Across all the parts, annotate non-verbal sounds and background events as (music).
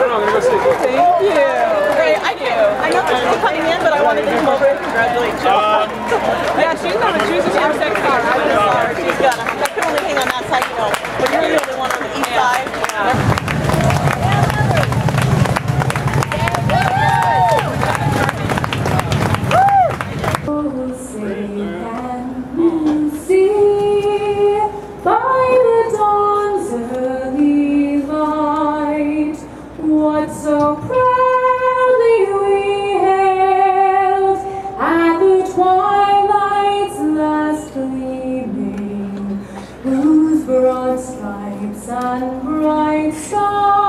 Thank you. Great, I do. I know they're still coming in, but I wanted to come over and congratulate you. Uh, (laughs) yeah, she's not a she's a top sex star. I was a star. She's good. And bright stars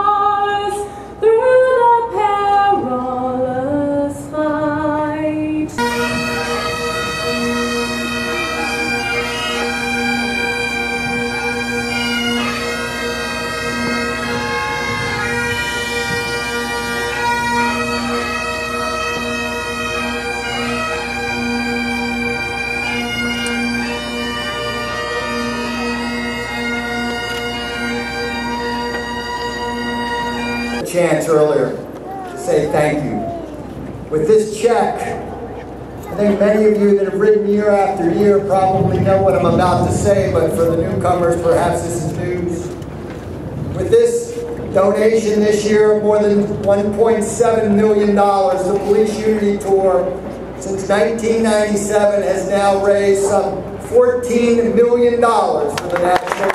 chance earlier to say thank you. With this check, I think many of you that have ridden year after year probably know what I'm about to say, but for the newcomers, perhaps this is news. With this donation this year more than $1.7 million, the Police Unity Tour since 1997 has now raised some $14 million for the National